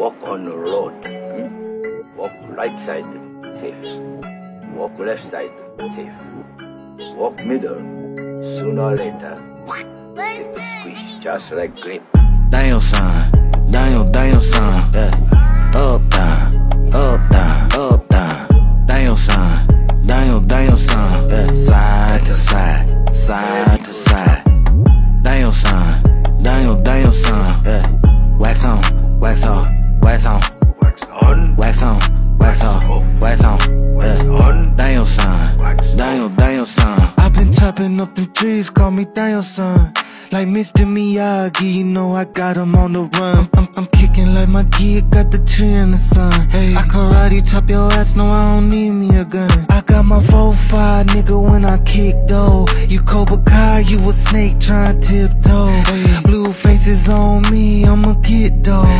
Walk on the road. Hmm? Walk right side, safe. Walk left side, safe. Walk middle. Sooner or later, squish just like grape. Daniel San, damn, Daniel San, yeah. Up, down, up, down, up, down. Daniel San, damn, Daniel San, yeah. Side to side, side to side. Daniel San, damn, Daniel San, yeah. Wax on, wax off, wax on, Wax on, wax on, wax off, wax on, wax yeah. on, Daniel San, damn, Daniel San. i been chopping up them trees, call me Daniel San. Like Mr. Miyagi, you know I got him on the run. I'm, I'm kicking like my kid got the tree in the sun. Hey, I karate chop your ass, no I don't need me a gun. I got my 4-5 nigga when I kick though. You Cobra Kai, you a snake trying tiptoe. Hey, blue faces on me, I'm a kid though.